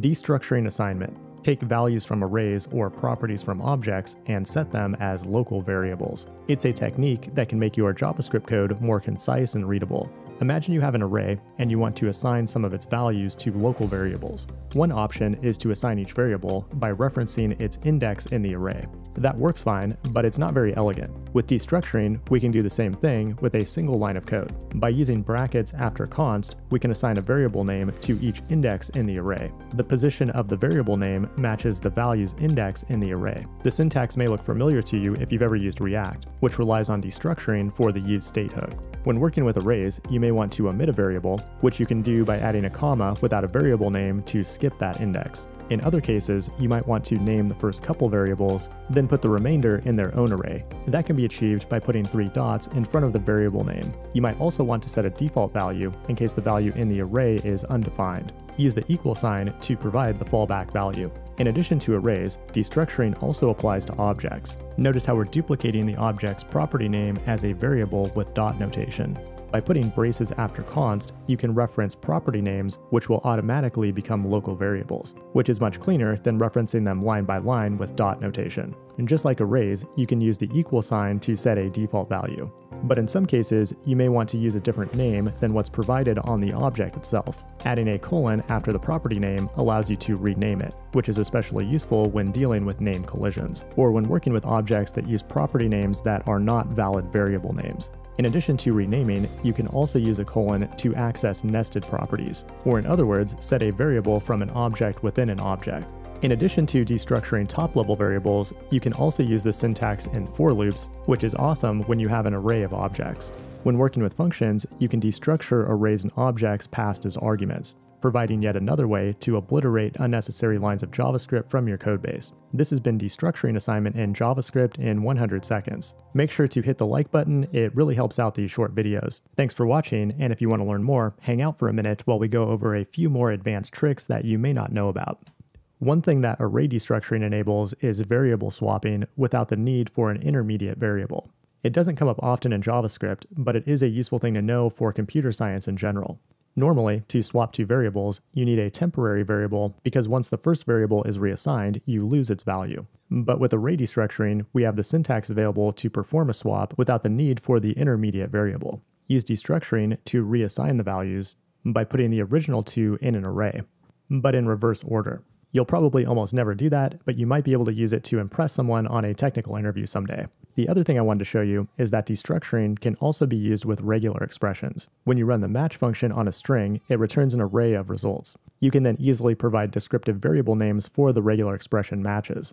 Destructuring assignment. Take values from arrays or properties from objects and set them as local variables. It's a technique that can make your JavaScript code more concise and readable. Imagine you have an array and you want to assign some of its values to local variables. One option is to assign each variable by referencing its index in the array. That works fine, but it's not very elegant. With destructuring, we can do the same thing with a single line of code. By using brackets after const, we can assign a variable name to each index in the array. The position of the variable name matches the value's index in the array. The syntax may look familiar to you if you've ever used React, which relies on destructuring for the use state hook. When working with arrays, you may want to omit a variable, which you can do by adding a comma without a variable name to skip that index. In other cases, you might want to name the first couple variables, then put the remainder in their own array. That can be achieved by putting three dots in front of the variable name. You might also want to set a default value in case the value in the array is undefined. Use the equal sign to provide the fallback value. In addition to arrays, destructuring also applies to objects. Notice how we're duplicating the object's property name as a variable with dot notation. By putting braces after const, you can reference property names which will automatically become local variables, which is much cleaner than referencing them line by line with dot notation. And just like arrays, you can use the equal sign to set a default value. But in some cases, you may want to use a different name than what's provided on the object itself. Adding a colon after the property name allows you to rename it, which is especially useful when dealing with name collisions, or when working with objects that use property names that are not valid variable names. In addition to renaming, you can also use a colon to access nested properties, or in other words, set a variable from an object within an object. In addition to destructuring top-level variables, you can also use the syntax in for loops, which is awesome when you have an array of objects. When working with functions, you can destructure arrays and objects passed as arguments, providing yet another way to obliterate unnecessary lines of JavaScript from your codebase. This has been Destructuring Assignment in JavaScript in 100 seconds. Make sure to hit the like button, it really helps out these short videos. Thanks for watching, and if you want to learn more, hang out for a minute while we go over a few more advanced tricks that you may not know about. One thing that array destructuring enables is variable swapping without the need for an intermediate variable. It doesn't come up often in JavaScript, but it is a useful thing to know for computer science in general. Normally, to swap two variables, you need a temporary variable because once the first variable is reassigned, you lose its value. But with array destructuring, we have the syntax available to perform a swap without the need for the intermediate variable. Use destructuring to reassign the values by putting the original two in an array, but in reverse order. You'll probably almost never do that, but you might be able to use it to impress someone on a technical interview someday. The other thing I wanted to show you is that destructuring can also be used with regular expressions. When you run the match function on a string, it returns an array of results. You can then easily provide descriptive variable names for the regular expression matches.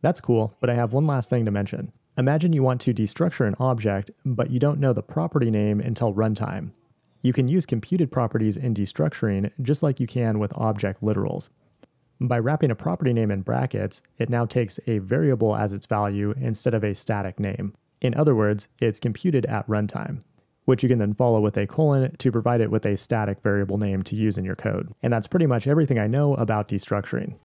That's cool, but I have one last thing to mention. Imagine you want to destructure an object, but you don't know the property name until runtime. You can use computed properties in destructuring just like you can with object literals. By wrapping a property name in brackets, it now takes a variable as its value instead of a static name. In other words, it's computed at runtime, which you can then follow with a colon to provide it with a static variable name to use in your code. And that's pretty much everything I know about destructuring.